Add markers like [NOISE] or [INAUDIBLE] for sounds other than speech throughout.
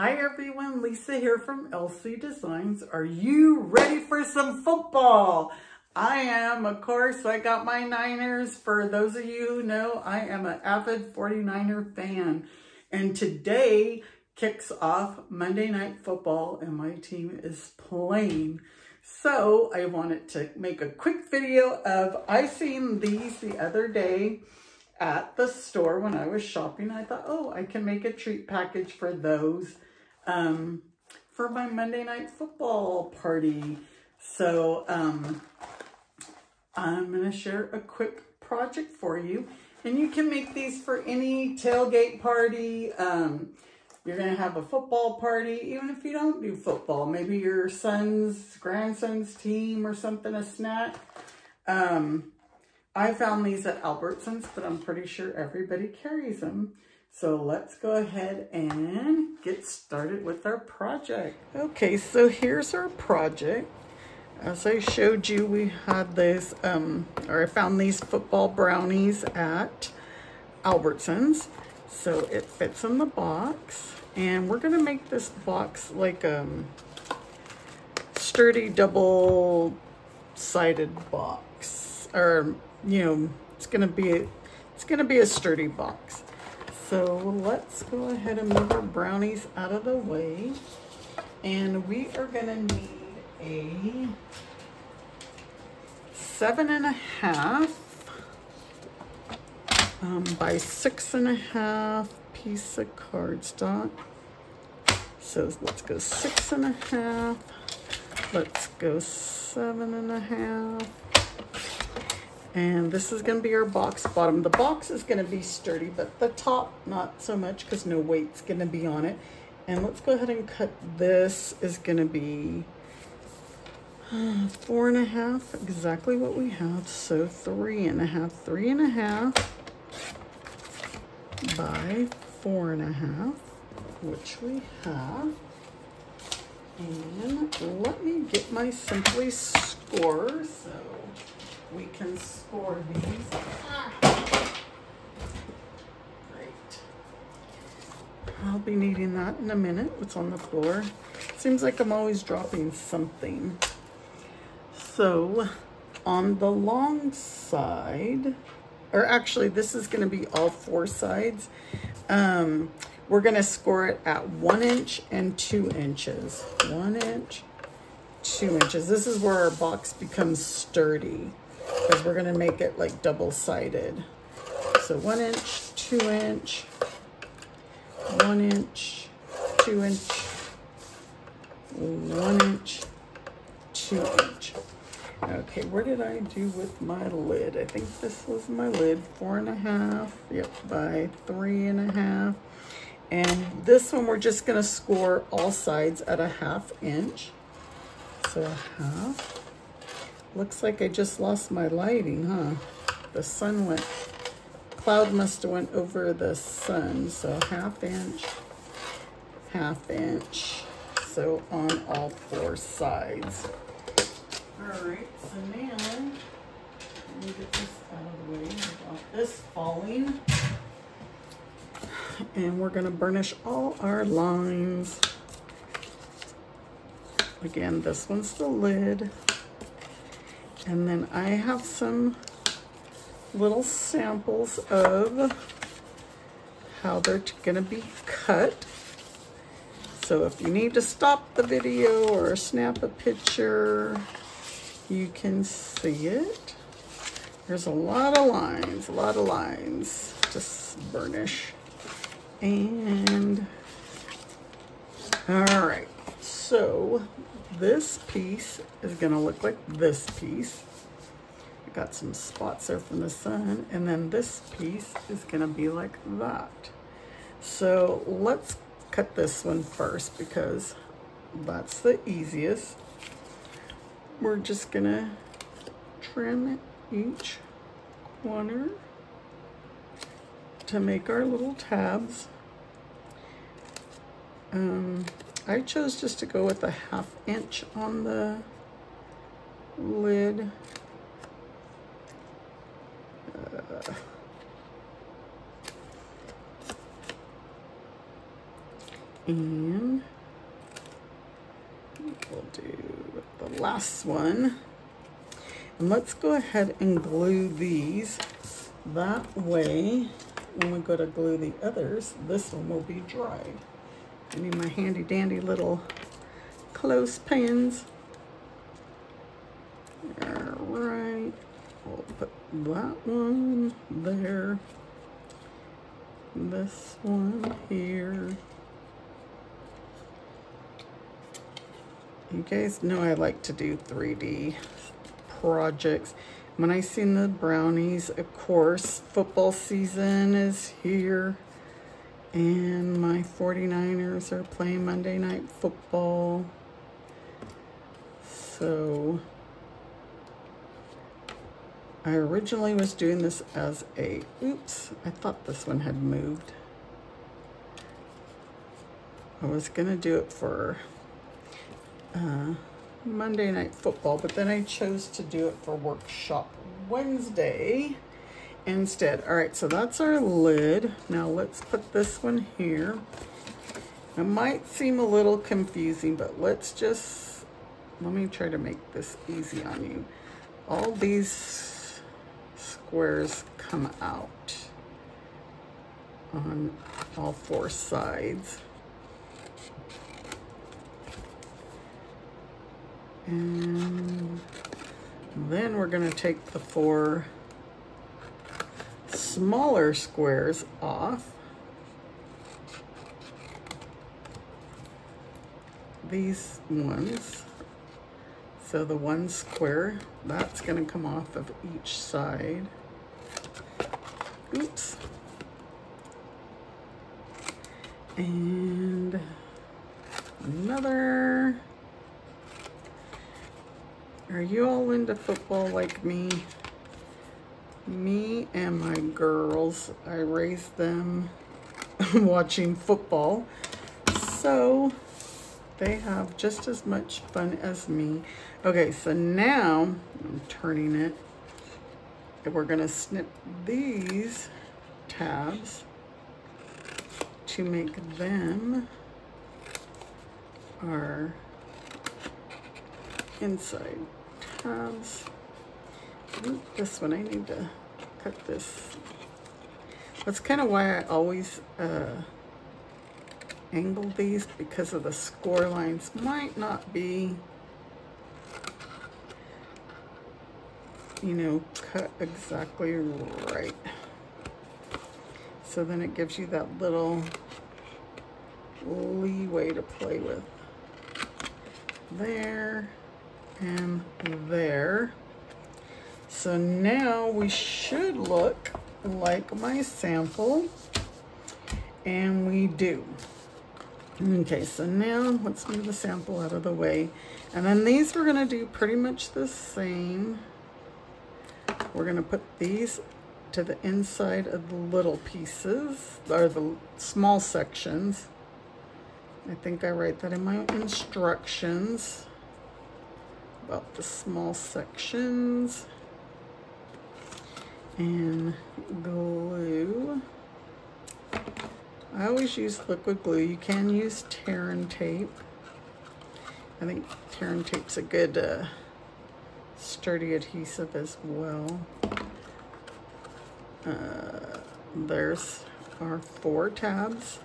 Hi everyone, Lisa here from LC Designs. Are you ready for some football? I am, of course, I got my Niners. For those of you who know, I am an avid 49er fan. And today kicks off Monday Night Football and my team is playing. So I wanted to make a quick video of, I seen these the other day at the store when I was shopping. I thought, oh, I can make a treat package for those um, for my Monday night football party. So um, I'm going to share a quick project for you. And you can make these for any tailgate party. Um, you're going to have a football party, even if you don't do football. Maybe your son's, grandson's team or something, a snack. Um, I found these at Albertsons, but I'm pretty sure everybody carries them. So let's go ahead and get started with our project. Okay, so here's our project. As I showed you, we had this, um, or I found these football brownies at Albertsons. So it fits in the box. And we're gonna make this box like a um, sturdy double-sided box. Or, you know, it's gonna be, it's gonna be a sturdy box. So let's go ahead and move our brownies out of the way. And we are gonna need a seven and a half um, by six and a half piece of cardstock. So let's go six and a half. Let's go seven and a half. And this is going to be our box bottom. The box is going to be sturdy, but the top not so much because no weight's going to be on it. And let's go ahead and cut this is going to be uh, four and a half, exactly what we have. So three and a half, three and a half by four and a half, which we have. And let me get my Simply Score. So we can score these. Great. I'll be needing that in a minute. What's on the floor? Seems like I'm always dropping something. So on the long side, or actually this is going to be all four sides. Um, we're going to score it at one inch and two inches. One inch, two inches. This is where our box becomes sturdy because we're going to make it like double-sided. So one inch, two inch, one inch, two inch, one inch, two inch. Okay, where did I do with my lid? I think this was my lid, four and a half, yep, by three and a half. And this one, we're just gonna score all sides at a half inch. So a half. Looks like I just lost my lighting, huh? The sun went, cloud must have went over the sun. So half inch, half inch. So on all four sides. All right, so now, let me get this out of the way without this falling. And we're gonna burnish all our lines. Again, this one's the lid. And then I have some little samples of how they're gonna be cut. So if you need to stop the video or snap a picture, you can see it. There's a lot of lines, a lot of lines. Just burnish. And, all right, so this piece is gonna look like this piece. I got some spots there from the sun. And then this piece is gonna be like that. So let's cut this one first because that's the easiest. We're just gonna trim each corner to make our little tabs. Um, I chose just to go with a half inch on the lid. Uh, And we'll do the last one. And let's go ahead and glue these. That way, when we go to glue the others, this one will be dry. I need my handy dandy little clothespins. All right, we'll put that one there. This one here. You guys know I like to do 3D projects. When I seen the brownies, of course, football season is here. And my 49ers are playing Monday Night Football. So, I originally was doing this as a, oops, I thought this one had moved. I was to do it for uh, Monday Night Football, but then I chose to do it for Workshop Wednesday instead. All right, so that's our lid. Now let's put this one here. It might seem a little confusing, but let's just, let me try to make this easy on you. All these squares come out on all four sides. And then we're going to take the four smaller squares off. These ones. So the one square, that's going to come off of each side. Oops. And another are you all into football like me? Me and my girls, I raised them [LAUGHS] watching football. So they have just as much fun as me. Okay, so now I'm turning it. And we're gonna snip these tabs to make them our inside tabs. This one, I need to cut this. That's kind of why I always uh, angle these because of the score lines might not be, you know, cut exactly right. So then it gives you that little leeway to play with. There and there. So now we should look like my sample, and we do. Okay, so now let's move the sample out of the way. And then these we're gonna do pretty much the same. We're gonna put these to the inside of the little pieces, or the small sections. I think I write that in my instructions about the small sections and glue. I always use liquid glue. You can use tear and tape. I think tear and tape's a good uh, sturdy adhesive as well. Uh, there's our four tabs.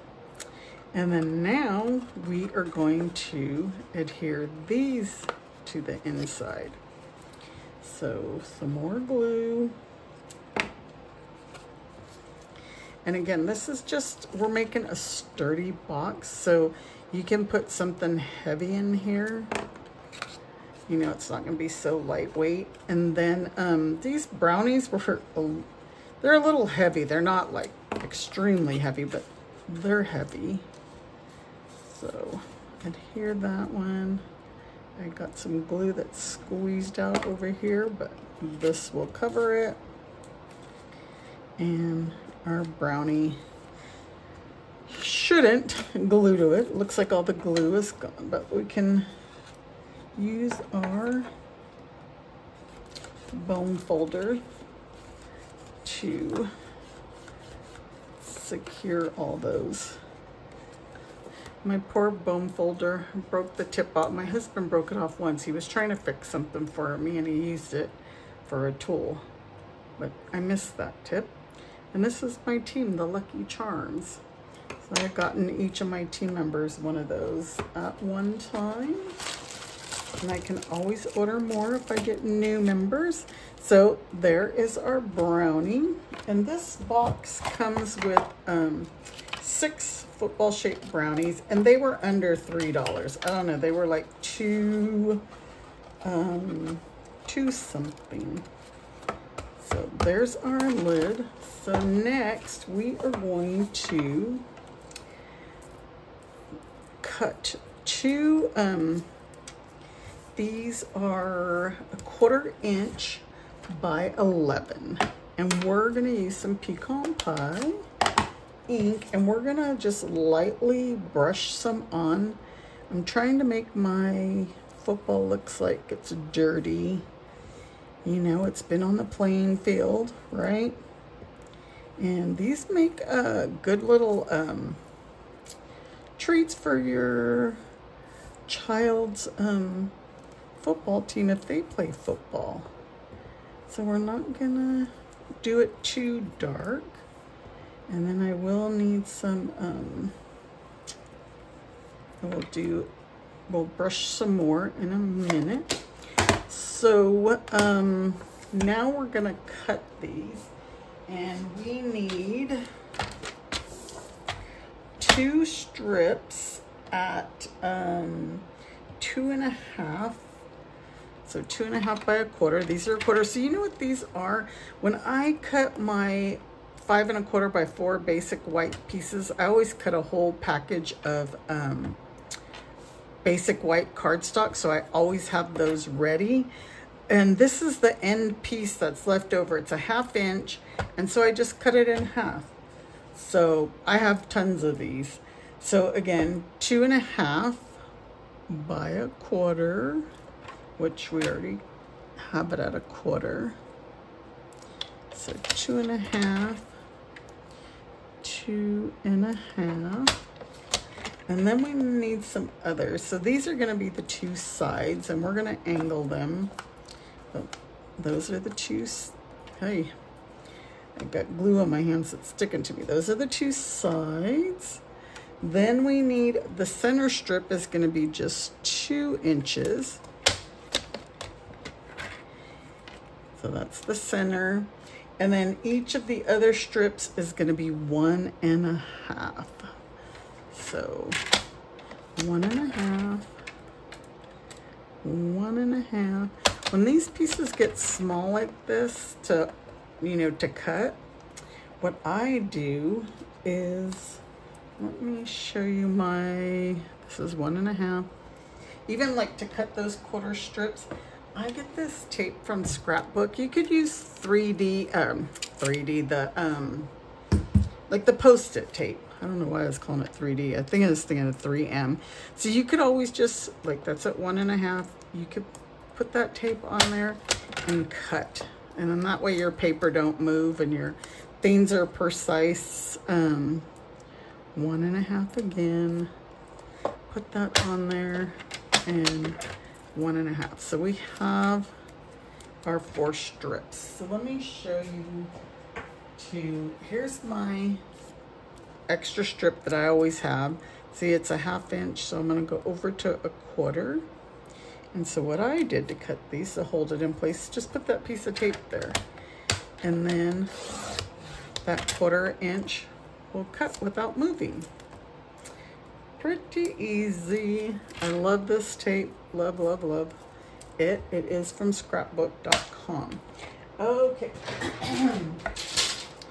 And then now we are going to adhere these to the inside. So some more glue. And again, this is just, we're making a sturdy box. So you can put something heavy in here. You know, it's not gonna be so lightweight. And then um, these brownies were, they're a little heavy. They're not like extremely heavy, but they're heavy. So adhere that one. I got some glue that's squeezed out over here, but this will cover it. And our brownie shouldn't glue to it. Looks like all the glue is gone, but we can use our bone folder to secure all those My poor bone folder broke the tip off. My husband broke it off once. He was trying to fix something for me and he used it for a tool. But I missed that tip. And this is my team, the Lucky Charms. So I've gotten each of my team members one of those at one time. And I can always order more if I get new members. So there is our brownie. And this box comes with um, six football shaped brownies and they were under $3. I don't know, they were like two, um, two something. There's our lid. So next we are going to cut two, um, these are a quarter inch by 11. And we're gonna use some pecan pie ink and we're gonna just lightly brush some on. I'm trying to make my football looks like it's dirty. You know, it's been on the playing field, right? And these make a good little um, treats for your child's um, football team if they play football. So we're not gonna do it too dark. And then I will need some, um, we'll do, we'll brush some more in a minute. So um, now we're gonna cut these and we need two strips at um, two and a half so two and a half by a quarter. These are a quarter. So you know what these are? When I cut my five and a quarter by four basic white pieces. I always cut a whole package of um, basic white cardstock, so I always have those ready. And this is the end piece that's left over. It's a half inch, and so I just cut it in half. So I have tons of these. So again, two and a half by a quarter, which we already have it at a quarter. So two and a half two and a half. And then we need some others. So these are gonna be the two sides and we're gonna angle them. Oh, those are the two, hey, I've got glue on my hands that's sticking to me. Those are the two sides. Then we need, the center strip is gonna be just two inches. So that's the center. And then each of the other strips is going to be one and a half. So one and a half, one and a half. When these pieces get small like this to, you know, to cut, what I do is, let me show you my, this is one and a half. Even like to cut those quarter strips, I get this tape from Scrapbook. You could use 3D, um, 3D, the, um, like the post-it tape. I don't know why I was calling it 3D. I think I was thinking of 3M. So you could always just, like that's at one and a half, you could put that tape on there and cut. And then that way your paper don't move and your things are precise. Um, one and a half again. Put that on there and one and a half. So we have our four strips. So let me show you two. Here's my extra strip that I always have. See, it's a half inch, so I'm gonna go over to a quarter. And so what I did to cut these to hold it in place, just put that piece of tape there. And then that quarter inch will cut without moving pretty easy. I love this tape. Love, love, love it. It is from scrapbook.com. Okay. [CLEARS THROAT]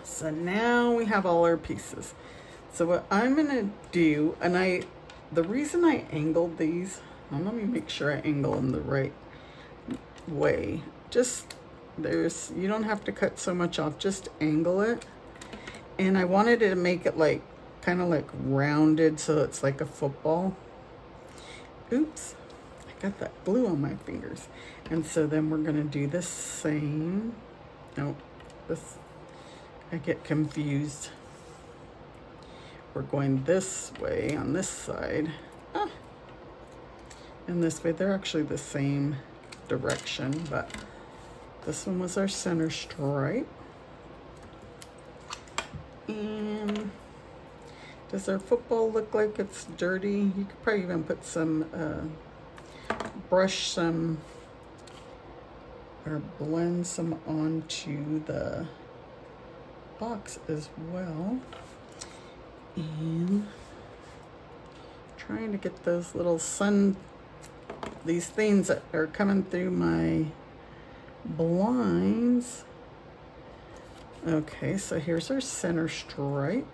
so now we have all our pieces. So what I'm to do, and I, the reason I angled these, um, let me make sure I angle them the right way. Just, there's, you don't have to cut so much off, just angle it. And I wanted to make it like kind of like rounded so it's like a football. Oops, I got that glue on my fingers. And so then we're gonna do the same. No, this, I get confused. We're going this way on this side. Ah. And this way, they're actually the same direction, but this one was our center stripe. And does our football look like it's dirty? You could probably even put some, uh, brush some, or blend some onto the box as well. And trying to get those little sun, these things that are coming through my blinds. Okay, so here's our center stripe.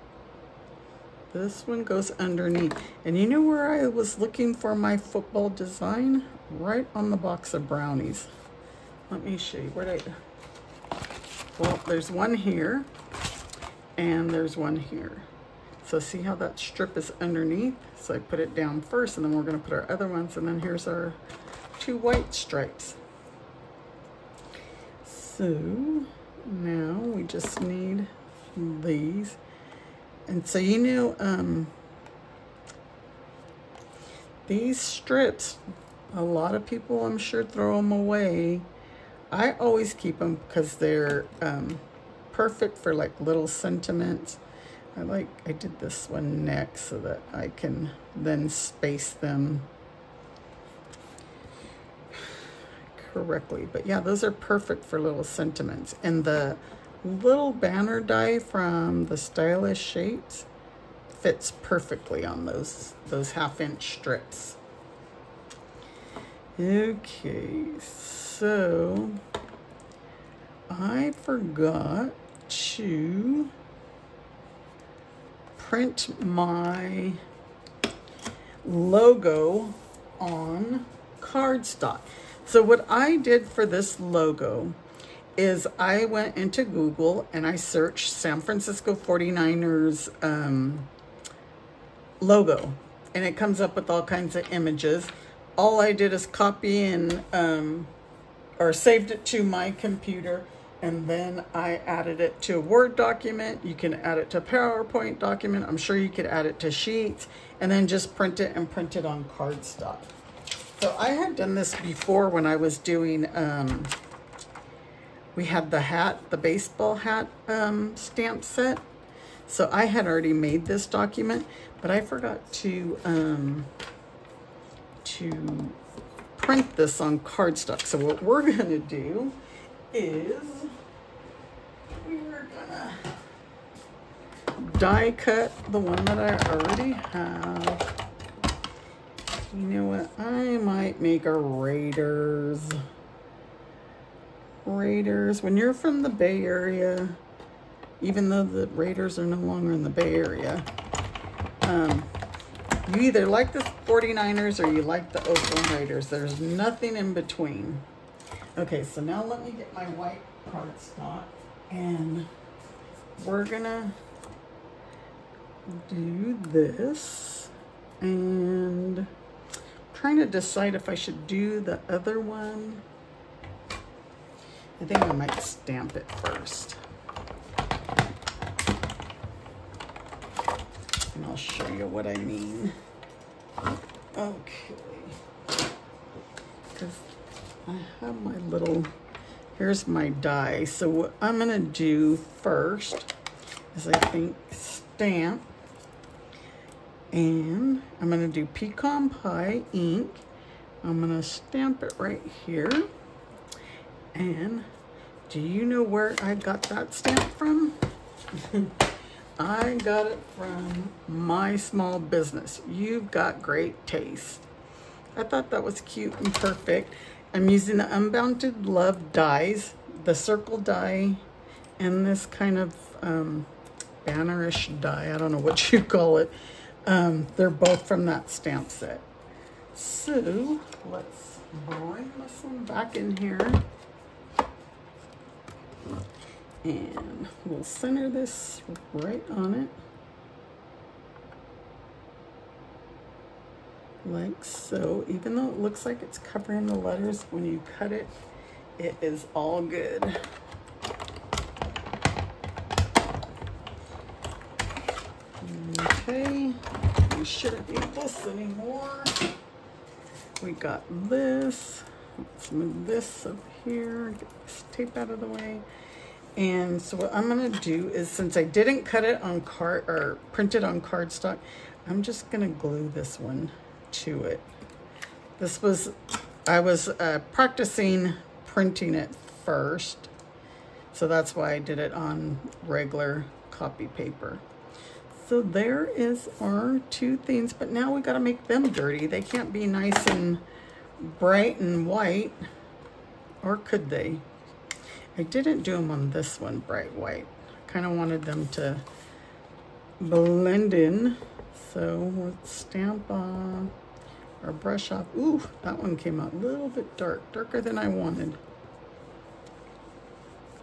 This one goes underneath. And you know where I was looking for my football design? Right on the box of brownies. Let me show you. Where did I... Well, there's one here. And there's one here. So see how that strip is underneath? So I put it down first, and then we're going to put our other ones. And then here's our two white stripes. So now we just need these. And so you know, um, these strips, a lot of people I'm sure throw them away. I always keep them because they're um, perfect for like little sentiments. I like, I did this one next so that I can then space them correctly. But yeah, those are perfect for little sentiments. And the little banner die from the Stylish Shapes fits perfectly on those, those half inch strips. Okay, so I forgot to print my logo on cardstock. So what I did for this logo is I went into Google and I searched San Francisco 49ers um, logo and it comes up with all kinds of images. All I did is copy and um, or saved it to my computer and then I added it to a Word document. You can add it to a PowerPoint document. I'm sure you could add it to sheets and then just print it and print it on cardstock. So I had done this before when I was doing, um, we had the hat, the baseball hat um, stamp set. So I had already made this document, but I forgot to, um, to print this on cardstock. So what we're [LAUGHS] gonna do is we're gonna die cut the one that I already have you know what? I might make a Raiders. Raiders. When you're from the Bay Area, even though the Raiders are no longer in the Bay Area, um, you either like the 49ers or you like the Oakland Raiders. There's nothing in between. Okay, so now let me get my white cardstock and we're gonna do this and trying to decide if I should do the other one. I think I might stamp it first. And I'll show you what I mean. Okay. Because I have my little, here's my die. So what I'm going to do first is I think stamp and I'm going to do pecan pie ink. I'm going to stamp it right here. And do you know where I got that stamp from? [LAUGHS] I got it from my small business. You've got great taste. I thought that was cute and perfect. I'm using the Unbounded Love dies, the circle die, and this kind of um, bannerish die. I don't know what [LAUGHS] you call it. Um, they're both from that stamp set. So let's bring this one back in here. And we'll center this right on it. Like so. Even though it looks like it's covering the letters, when you cut it, it is all good. Okay. We shouldn't need this anymore. We got this. Let's move this up here, get this tape out of the way. And so what I'm gonna do is since I didn't cut it on card or print it on cardstock, I'm just gonna glue this one to it. This was, I was uh, practicing printing it first. So that's why I did it on regular copy paper. So there is our two things, but now we gotta make them dirty. They can't be nice and bright and white, or could they? I didn't do them on this one, bright white. kind of wanted them to blend in. So let's stamp off or brush off. Ooh, that one came out a little bit dark, darker than I wanted.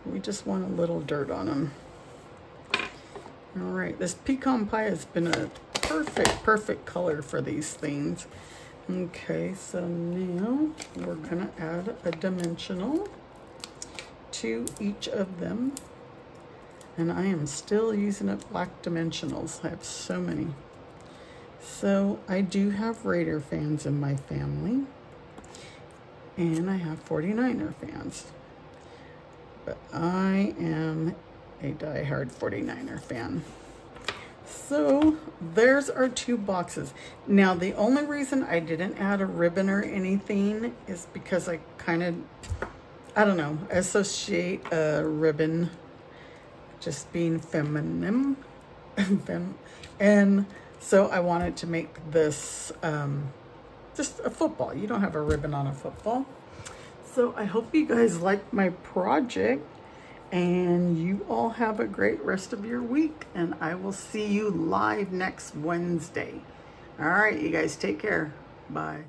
We just want a little dirt on them. All right, this pecan pie has been a perfect, perfect color for these things. Okay, so now we're gonna add a dimensional to each of them. And I am still using up black dimensionals. I have so many. So I do have Raider fans in my family. And I have 49er fans. But I am a die-hard 49er fan. So there's our two boxes. Now the only reason I didn't add a ribbon or anything is because I kind of, I don't know, associate a ribbon just being feminine. [LAUGHS] and so I wanted to make this um, just a football. You don't have a ribbon on a football. So I hope you guys like my project and you all have a great rest of your week and I will see you live next Wednesday. All right, you guys take care. Bye.